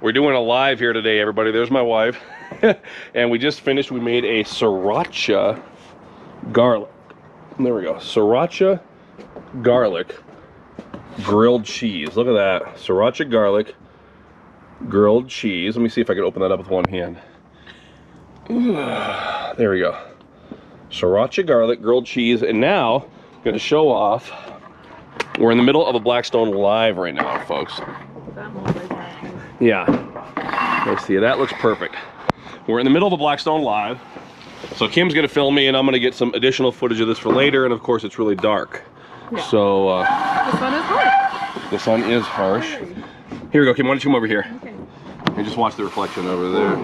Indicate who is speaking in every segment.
Speaker 1: We're doing a live here today, everybody. There's my wife. and we just finished, we made a sriracha garlic. There we go. Sriracha garlic grilled cheese. Look at that. Sriracha garlic grilled cheese. Let me see if I can open that up with one hand. There we go. Sriracha garlic grilled cheese. And now, I'm going to show off. We're in the middle of a Blackstone live right now, folks. Yeah. Let's see. That looks perfect. We're in the middle of a Blackstone live. So Kim's gonna film me and I'm gonna get some additional footage of this for later. And of course it's really dark. Yeah. So uh,
Speaker 2: the sun is harsh.
Speaker 1: The sun is harsh. Here we go, Kim, why don't you come over here? Okay. And just watch the reflection over there.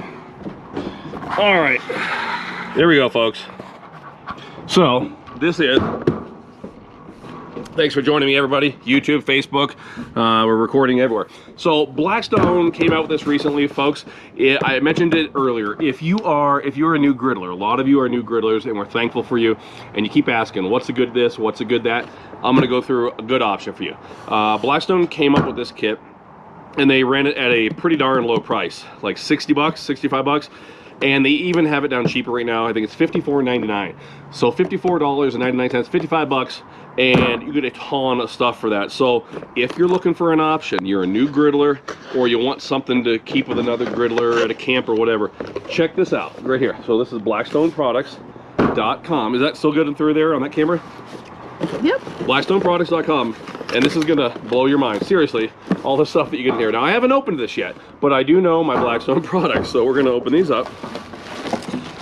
Speaker 1: All right, there we go, folks. So this is Thanks for joining me, everybody. YouTube, Facebook, uh, we're recording everywhere. So Blackstone came out with this recently, folks. It, I mentioned it earlier. If you are, if you're a new griddler, a lot of you are new griddlers, and we're thankful for you. And you keep asking, what's a good this, what's a good that? I'm gonna go through a good option for you. Uh, Blackstone came up with this kit, and they ran it at a pretty darn low price, like 60 bucks, 65 bucks and they even have it down cheaper right now. I think it's $54.99. So $54.99, 55 bucks, and you get a ton of stuff for that. So if you're looking for an option, you're a new griddler, or you want something to keep with another griddler at a camp or whatever, check this out right here. So this is blackstoneproducts.com. Is that still good and through there on that camera?
Speaker 2: Yep.
Speaker 1: Blackstoneproducts.com, and this is gonna blow your mind. Seriously, all the stuff that you get in here. Now, I haven't opened this yet, but I do know my Blackstone products, so we're gonna open these up,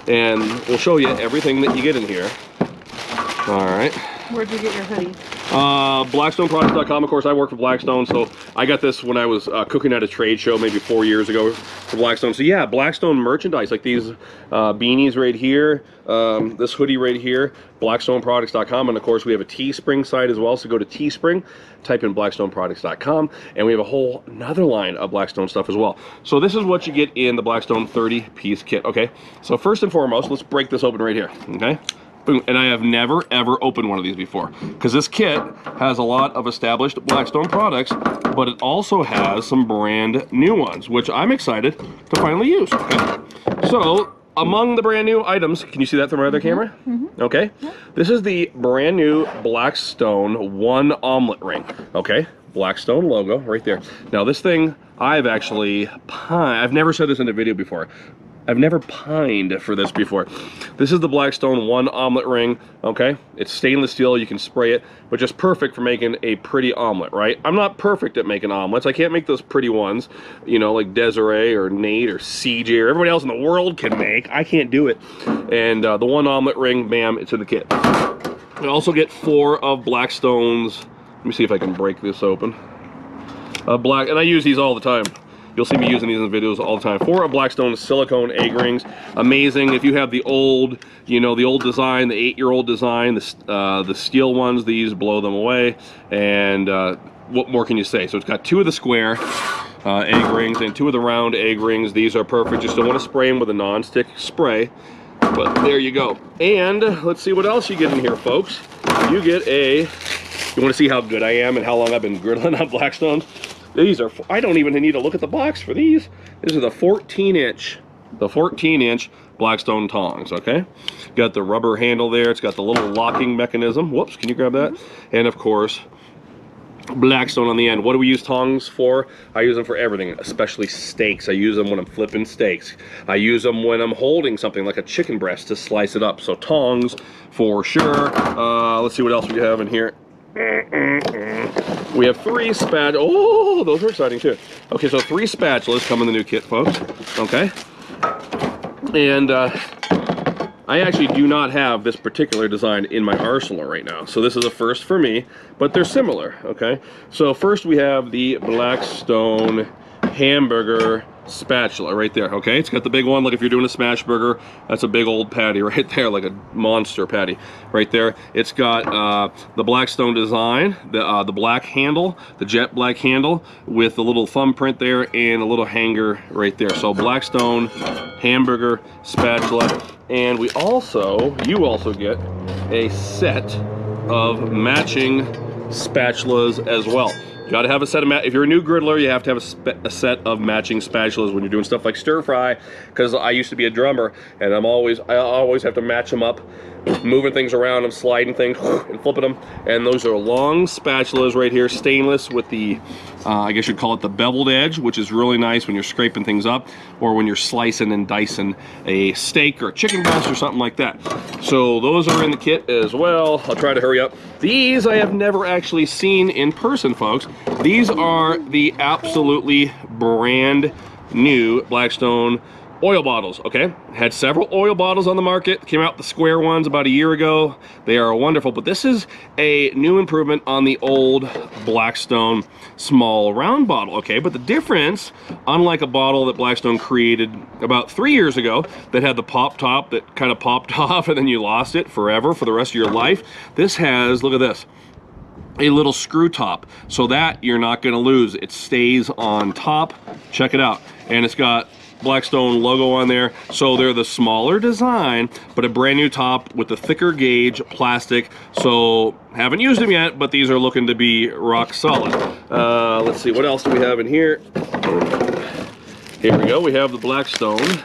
Speaker 1: and we'll show you everything that you get in here. All right.
Speaker 2: Where'd you get your hoodie?
Speaker 1: Uh, BlackstoneProducts.com. Of course, I work for Blackstone, so I got this when I was uh, cooking at a trade show maybe four years ago for Blackstone. So yeah, Blackstone merchandise like these uh, beanies right here, um, this hoodie right here, BlackstoneProducts.com, and of course we have a Teespring site as well. So go to Teespring, type in BlackstoneProducts.com, and we have a whole another line of Blackstone stuff as well. So this is what you get in the Blackstone 30-piece kit. Okay, so first and foremost, let's break this open right here. Okay. Boom. And I have never, ever opened one of these before. Because this kit has a lot of established Blackstone products, but it also has some brand new ones, which I'm excited to finally use. Okay. So, among the brand new items, can you see that from my other mm -hmm. camera? Mm -hmm. Okay. Yep. This is the brand new Blackstone One Omelet Ring. Okay. Blackstone logo right there. Now this thing, I've actually, I've never said this in a video before, I've never pined for this before. This is the Blackstone one omelet ring, okay? It's stainless steel, you can spray it, but just perfect for making a pretty omelet, right? I'm not perfect at making omelets. I can't make those pretty ones, you know, like Desiree or Nate or CJ or everybody else in the world can make. I can't do it. And uh, the one omelet ring, bam, it's in the kit. I also get four of Blackstone's, let me see if I can break this open. Uh, black, and I use these all the time. You'll see me using these in the videos all the time. Four of Blackstone silicone egg rings. Amazing. If you have the old, you know, the old design, the eight-year-old design, the, uh, the steel ones, these blow them away. And uh, what more can you say? So it's got two of the square uh, egg rings and two of the round egg rings. These are perfect. Just don't want to spray them with a non-stick spray. But there you go. And let's see what else you get in here, folks. You get a, you want to see how good I am and how long I've been griddling on Blackstone? These are, I don't even need to look at the box for these. These are the 14 inch, the 14 inch Blackstone tongs, okay? Got the rubber handle there. It's got the little locking mechanism. Whoops, can you grab that? And of course, Blackstone on the end. What do we use tongs for? I use them for everything, especially steaks. I use them when I'm flipping steaks. I use them when I'm holding something like a chicken breast to slice it up. So tongs for sure. Uh, let's see what else we have in here. We have three spat. Oh, those are exciting too. Okay, so three spatulas come in the new kit, folks. Okay. And uh, I actually do not have this particular design in my arsenal right now. So this is a first for me, but they're similar, okay? So first we have the Blackstone hamburger spatula right there okay? It's got the big one like if you're doing a smash burger that's a big old patty right there like a monster patty right there. It's got uh, the blackstone design the uh, the black handle the jet black handle with a little thumbprint there and a little hanger right there. So blackstone hamburger spatula. And we also you also get a set of matching spatulas as well You got to have a set of ma- if you're a new griddler, you have to have a, a set of matching spatulas when you're doing stuff like stir fry. Because I used to be a drummer, and I'm always I always have to match them up, moving things around, and sliding things and flipping them. And those are long spatulas right here, stainless with the uh, I guess you'd call it the beveled edge, which is really nice when you're scraping things up or when you're slicing and dicing a steak or a chicken breast or something like that. So those are in the kit as well. I'll try to hurry up. These I have never actually seen in person, folks. These are the absolutely brand new Blackstone oil bottles okay? Had several oil bottles on the market came out the square ones about a year ago. They are wonderful but this is a new improvement on the old blackstone small round bottle okay? But the difference unlike a bottle that blackstone created about three years ago that had the pop top that kind of popped off and then you lost it forever for the rest of your life this has look at this a little screw top. So that you're not going to lose. It stays on top. Check it out. And it's got Blackstone logo on there. So they're the smaller design, but a brand new top with the thicker gauge plastic. So haven't used them yet, but these are looking to be rock solid. Uh, let's see, what else do we have in here? Here we go, we have the Blackstone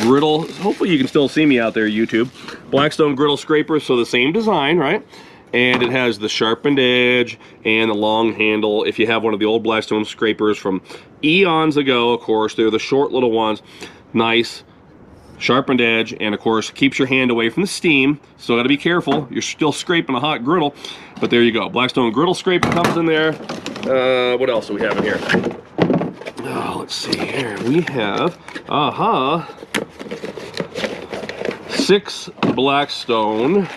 Speaker 1: griddle. Hopefully you can still see me out there, YouTube. Blackstone griddle scraper, so the same design, right? And it has the sharpened edge and the long handle. If you have one of the old Blackstone scrapers from eons ago, of course, they're the short little ones. Nice, sharpened edge, and of course, keeps your hand away from the steam. Still got to be careful. You're still scraping a hot griddle, but there you go. Blackstone griddle scraper comes in there. Uh, what else do we have in here? Oh, let's see here. We have, aha, uh -huh, six Blackstone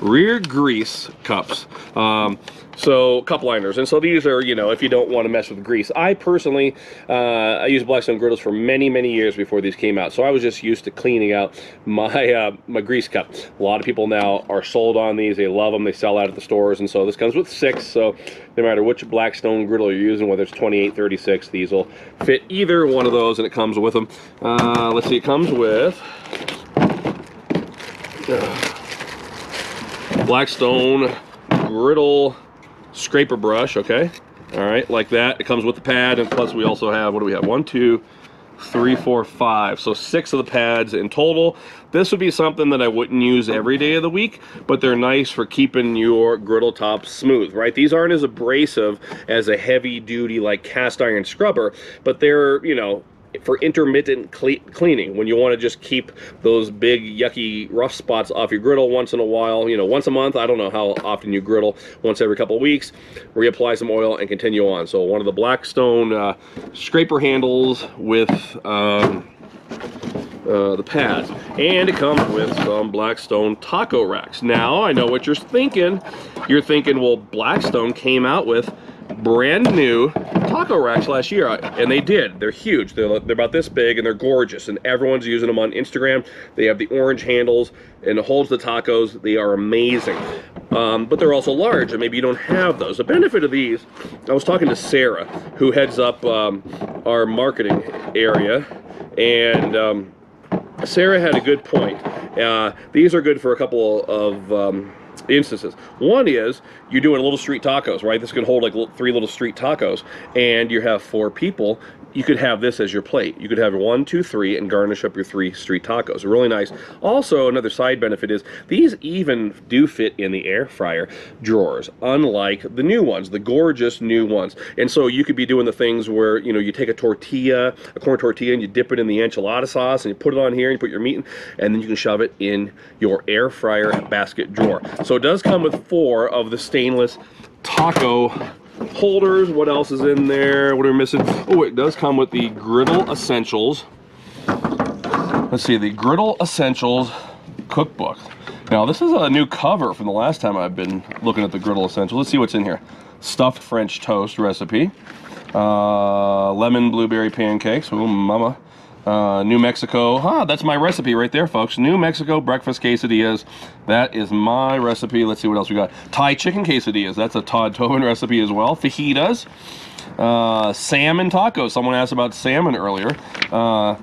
Speaker 1: rear grease cups. Um, so cup liners, and so these are, you know, if you don't want to mess with grease. I personally, uh, I used Blackstone griddles for many, many years before these came out, so I was just used to cleaning out my uh, my grease cup. A lot of people now are sold on these. They love them. They sell out at the stores, and so this comes with six. So no matter which Blackstone griddle you're using, whether it's 28, 36, these will fit either one of those, and it comes with them. Uh, let's see, it comes with. Uh, Blackstone griddle scraper brush, okay? All right, like that. It comes with the pad, and plus we also have, what do we have? One, two, three, four, five. So six of the pads in total. This would be something that I wouldn't use every day of the week, but they're nice for keeping your griddle top smooth, right? These aren't as abrasive as a heavy duty like cast iron scrubber, but they're, you know, for intermittent cle cleaning when you want to just keep those big yucky rough spots off your griddle once in a while you know once a month i don't know how often you griddle once every couple of weeks reapply some oil and continue on. So one of the blackstone uh, scraper handles with um, uh, the pads and it comes with some blackstone taco racks. Now i know what you're thinking. You're thinking well blackstone came out with brand new taco racks last year, and they did. They're huge. They're, they're about this big, and they're gorgeous, and everyone's using them on Instagram. They have the orange handles, and holds the tacos. They are amazing. Um, but they're also large, and maybe you don't have those. The benefit of these, I was talking to Sarah, who heads up um, our marketing area, and um, Sarah had a good point. Uh, these are good for a couple of um, instances. One is you're doing a little street tacos, right? This can hold like three little street tacos, and you have four people you could have this as your plate. You could have one, two, three, and garnish up your three street tacos. Really nice. Also, another side benefit is these even do fit in the air fryer drawers, unlike the new ones, the gorgeous new ones. And so you could be doing the things where, you know, you take a tortilla, a corn tortilla, and you dip it in the enchilada sauce, and you put it on here, and you put your meat in, and then you can shove it in your air fryer basket drawer. So it does come with four of the stainless taco holders. What else is in there? What are we missing? Oh, it does come with the Griddle Essentials. Let's see, the Griddle Essentials cookbook. Now, this is a new cover from the last time I've been looking at the Griddle Essentials. Let's see what's in here. Stuffed French toast recipe. Uh, lemon blueberry pancakes. Oh, mama. Uh, New Mexico. Ah, that's my recipe right there, folks. New Mexico breakfast quesadillas. That is my recipe. Let's see what else we got. Thai chicken quesadillas. That's a Todd Toven recipe as well. Fajitas. Uh, salmon tacos. Someone asked about salmon earlier. Uh,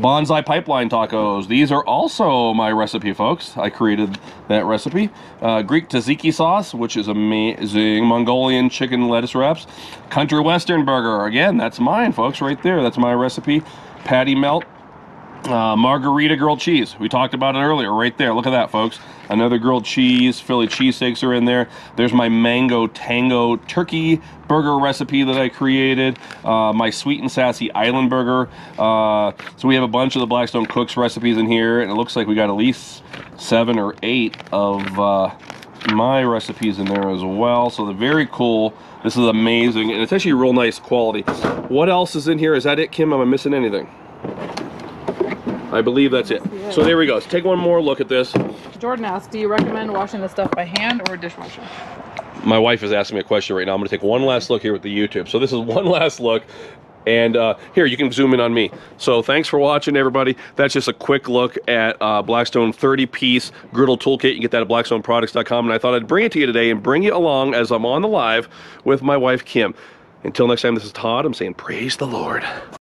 Speaker 1: Banzai pipeline tacos. These are also my recipe, folks. I created that recipe. Uh, Greek tzatziki sauce, which is amazing. Mongolian chicken lettuce wraps. Country western burger. Again, that's mine, folks, right there. That's my recipe. Patty melt. Uh, margarita grilled cheese. We talked about it earlier, right there. Look at that, folks. Another grilled cheese. Philly cheesesteaks are in there. There's my mango tango turkey burger recipe that I created. Uh, my sweet and sassy island burger. Uh, so we have a bunch of the Blackstone Cooks recipes in here, and it looks like we got at least seven or eight of uh, my recipes in there as well. So they're very cool. This is amazing, and it's actually real nice quality. What else is in here? Is that it, Kim? Am I missing anything? I believe that's it. So there we go. Let's take one more look at this.
Speaker 2: Jordan asked, do you recommend washing the stuff by hand or a dishwasher?
Speaker 1: My wife is asking me a question right now. I'm going to take one last look here with the YouTube. So this is one last look. And uh, here, you can zoom in on me. So thanks for watching, everybody. That's just a quick look at uh, Blackstone 30-piece griddle toolkit. You can get that at blackstoneproducts.com. And I thought I'd bring it to you today and bring you along as I'm on the live with my wife, Kim. Until next time, this is Todd. I'm saying praise the Lord.